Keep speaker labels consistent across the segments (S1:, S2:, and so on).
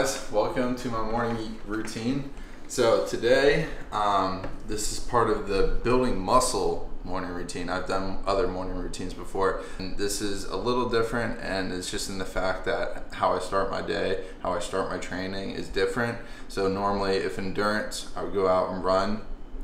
S1: guys? Welcome to my morning routine. So today, um, this is part of the building muscle morning routine. I've done other morning routines before, and this is a little different, and it's just in the fact that how I start my day, how I start my training is different. So normally, if endurance, I would go out and run,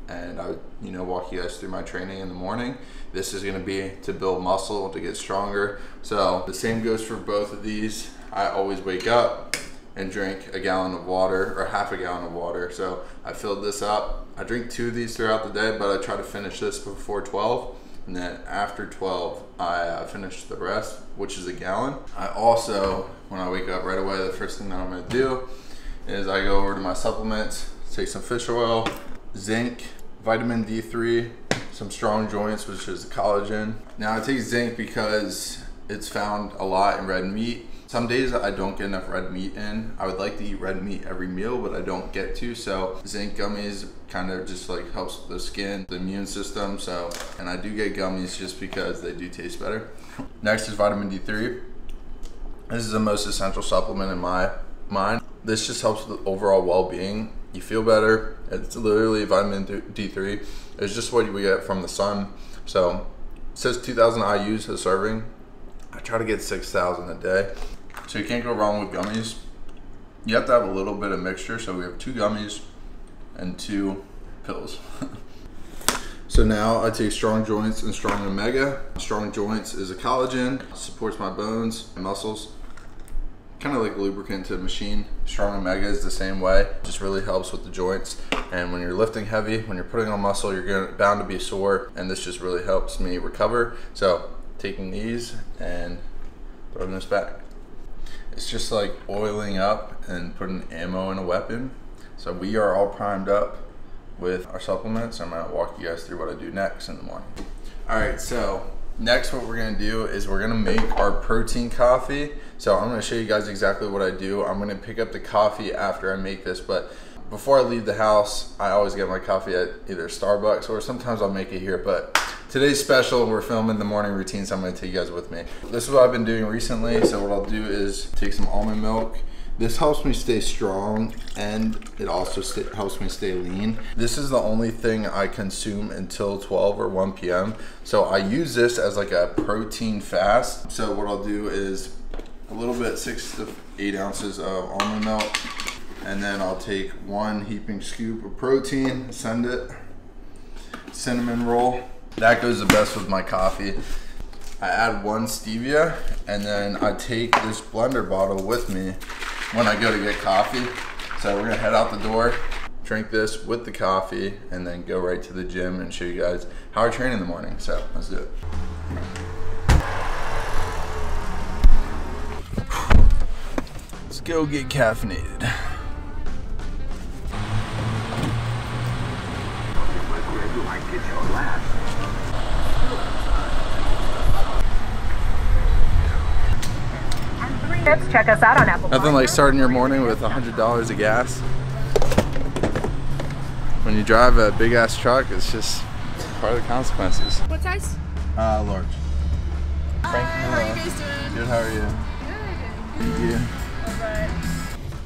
S1: and I would, you know, walk you guys through my training in the morning. This is going to be to build muscle, to get stronger. So the same goes for both of these. I always wake up and drink a gallon of water or half a gallon of water. So I filled this up. I drink two of these throughout the day, but I try to finish this before 12. And then after 12, I uh, finish the rest, which is a gallon. I also, when I wake up right away, the first thing that I'm gonna do is I go over to my supplements, take some fish oil, zinc, vitamin D3, some strong joints, which is collagen. Now I take zinc because it's found a lot in red meat some days I don't get enough red meat in. I would like to eat red meat every meal, but I don't get to. So zinc gummies kind of just like helps the skin, the immune system. So, and I do get gummies just because they do taste better. Next is vitamin D3. This is the most essential supplement in my mind. This just helps with overall well-being. You feel better. It's literally vitamin D3. It's just what you get from the sun. So it says 2,000 IU's a serving. I try to get 6,000 a day. So you can't go wrong with gummies. You have to have a little bit of mixture. So we have two gummies and two pills. so now I take Strong Joints and Strong Omega. Strong Joints is a collagen, supports my bones and muscles. Kind of like lubricant to a machine. Strong Omega is the same way. Just really helps with the joints. And when you're lifting heavy, when you're putting on muscle, you're gonna, bound to be sore. And this just really helps me recover. So taking these and throwing this back. It's just like oiling up and putting ammo in a weapon. So we are all primed up with our supplements. I'm gonna walk you guys through what I do next in the morning. All right, so next what we're gonna do is we're gonna make our protein coffee. So I'm gonna show you guys exactly what I do. I'm gonna pick up the coffee after I make this, but before I leave the house, I always get my coffee at either Starbucks or sometimes I'll make it here, but Today's special, we're filming the morning routine, so I'm gonna take you guys with me. This is what I've been doing recently, so what I'll do is take some almond milk. This helps me stay strong and it also helps me stay lean. This is the only thing I consume until 12 or 1 p.m. So I use this as like a protein fast. So what I'll do is a little bit, six to eight ounces of almond milk, and then I'll take one heaping scoop of protein, send it, cinnamon roll, that goes the best with my coffee. I add one stevia and then I take this blender bottle with me when I go to get coffee. So we're gonna head out the door, drink this with the coffee, and then go right to the gym and show you guys how I train in the morning. So let's do it. Let's go get caffeinated. Check us out on Apple. Nothing like starting your morning with $100 of gas. When you drive a big ass truck, it's just part of the consequences.
S2: What size?
S1: Uh, large.
S2: Hi, how are you guys doing?
S1: Good, how are you? Good. Thank you. Alright.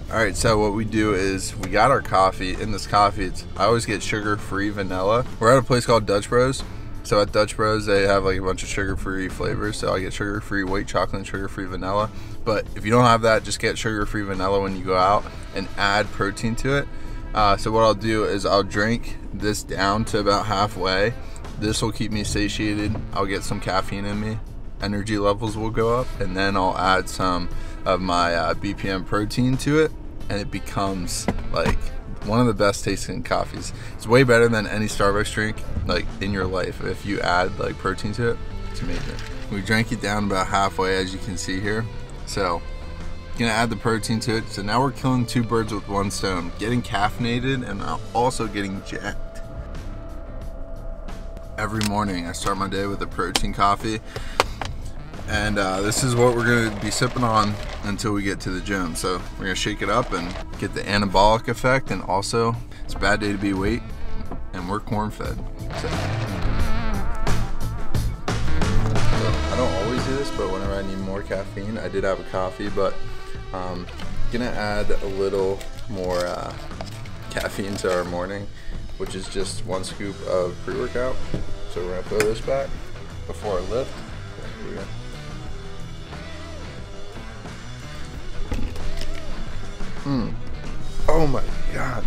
S1: Alright, so what we do is we got our coffee. In this coffee, it's I always get sugar-free vanilla. We're at a place called Dutch Bros. So at Dutch Bros, they have like a bunch of sugar-free flavors. So I get sugar-free white chocolate and sugar-free vanilla. But if you don't have that, just get sugar-free vanilla when you go out and add protein to it. Uh, so what I'll do is I'll drink this down to about halfway. This will keep me satiated. I'll get some caffeine in me. Energy levels will go up, and then I'll add some of my uh, BPN protein to it, and it becomes like one of the best tasting coffees. It's way better than any Starbucks drink like in your life. If you add like protein to it, it's amazing. We drank it down about halfway as you can see here. So gonna add the protein to it. So now we're killing two birds with one stone. Getting caffeinated and also getting jacked. Every morning I start my day with a protein coffee. And uh, this is what we're gonna be sipping on until we get to the gym. So we're gonna shake it up and get the anabolic effect and also it's a bad day to be weight and we're corn fed. So. I don't always do this, but whenever I need more caffeine, I did have a coffee, but um, Gonna add a little more uh, caffeine to our morning, which is just one scoop of pre-workout. So we're gonna throw this back before I lift. Mm. Oh my God.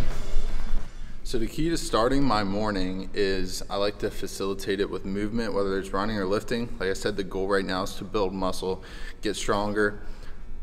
S1: So the key to starting my morning is I like to facilitate it with movement, whether it's running or lifting. Like I said, the goal right now is to build muscle, get stronger.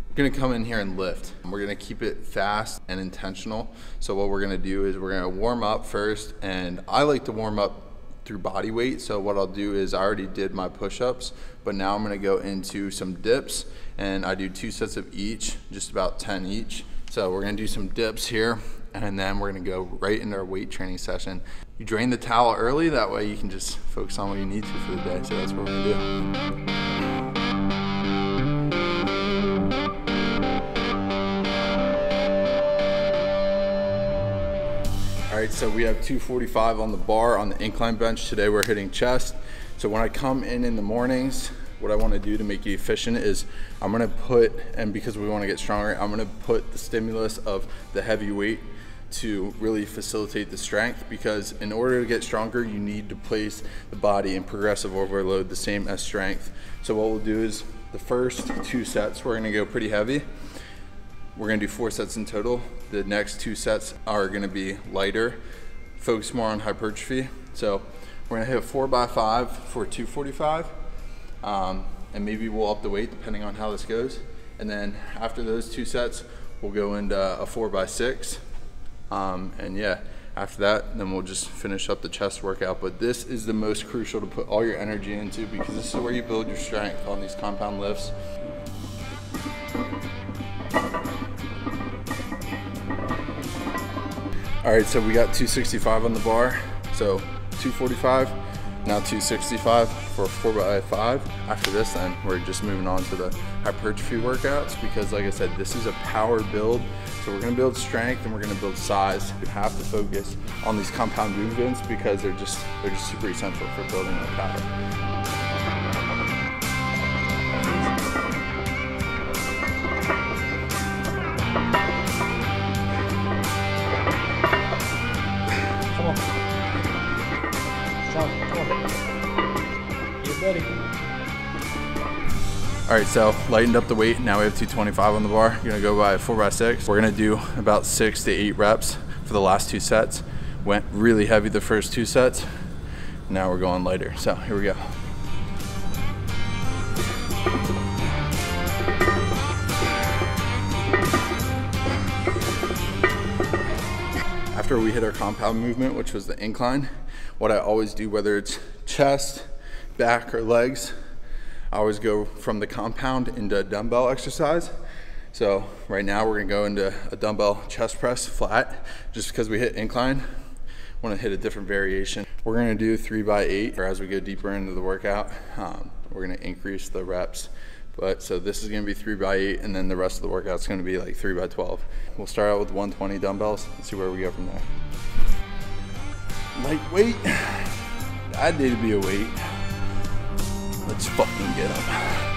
S1: I'm gonna come in here and lift. We're gonna keep it fast and intentional. So what we're gonna do is we're gonna warm up first, and I like to warm up through body weight. So what I'll do is I already did my push-ups, but now I'm gonna go into some dips, and I do two sets of each, just about 10 each. So we're gonna do some dips here and then we're gonna go right into our weight training session. You drain the towel early, that way you can just focus on what you need to for the day. So that's what we're gonna do. All right, so we have 245 on the bar on the incline bench. Today we're hitting chest. So when I come in in the mornings, what I want to do to make you efficient is I'm going to put, and because we want to get stronger, I'm going to put the stimulus of the heavy weight to really facilitate the strength because in order to get stronger, you need to place the body in progressive overload, the same as strength. So what we'll do is the first two sets, we're gonna go pretty heavy. We're gonna do four sets in total. The next two sets are gonna be lighter, focus more on hypertrophy. So we're gonna hit four by five for 245. Um, and maybe we'll up the weight depending on how this goes. And then after those two sets, we'll go into a four by six. Um, and yeah, after that, then we'll just finish up the chest workout. But this is the most crucial to put all your energy into because this is where you build your strength on these compound lifts. All right, so we got 265 on the bar. So 245, now 265 for 4x5. After this then, we're just moving on to the hypertrophy workouts because like I said, this is a power build. So we're gonna build strength and we're gonna build size. You have to focus on these compound movements because they're just, they're just super essential for building that All right, so lightened up the weight. Now we have 225 on the bar. You're gonna go by four by six. We're gonna do about six to eight reps for the last two sets. Went really heavy the first two sets. Now we're going lighter. So here we go. After we hit our compound movement, which was the incline, what I always do, whether it's chest, back, or legs, I always go from the compound into a dumbbell exercise. So right now we're gonna go into a dumbbell chest press flat, just because we hit incline. Wanna hit a different variation. We're gonna do three by eight, or as we go deeper into the workout, um, we're gonna increase the reps. But so this is gonna be three by eight, and then the rest of the workout's gonna be like three by 12. We'll start out with 120 dumbbells and see where we go from there. Lightweight, I need to be a weight. Let's fucking get him.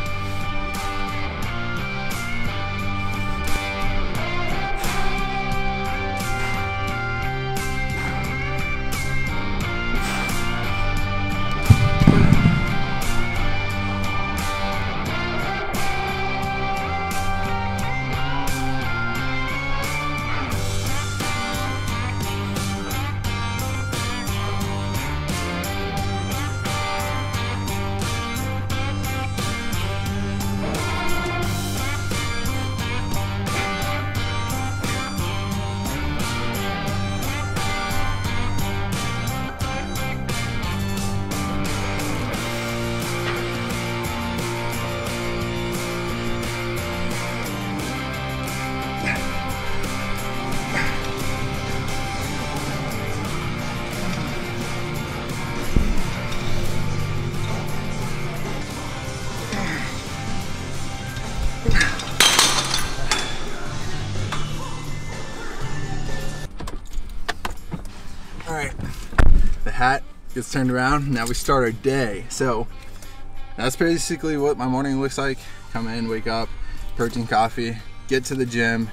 S1: Hat gets turned around. Now we start our day. So that's basically what my morning looks like. Come in, wake up, protein coffee, get to the gym,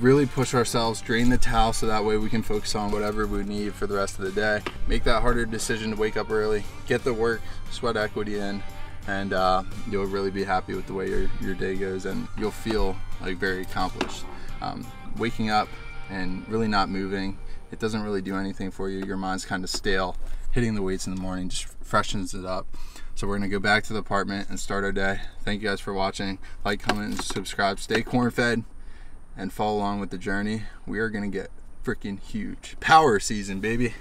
S1: really push ourselves, drain the towel so that way we can focus on whatever we need for the rest of the day. Make that harder decision to wake up early, get the work, sweat equity in, and uh, you'll really be happy with the way your, your day goes and you'll feel like very accomplished. Um, waking up and really not moving, it doesn't really do anything for you. Your mind's kind of stale. Hitting the weights in the morning just freshens it up. So we're gonna go back to the apartment and start our day. Thank you guys for watching. Like, comment, and subscribe. Stay corn fed and follow along with the journey. We are gonna get freaking huge. Power season, baby.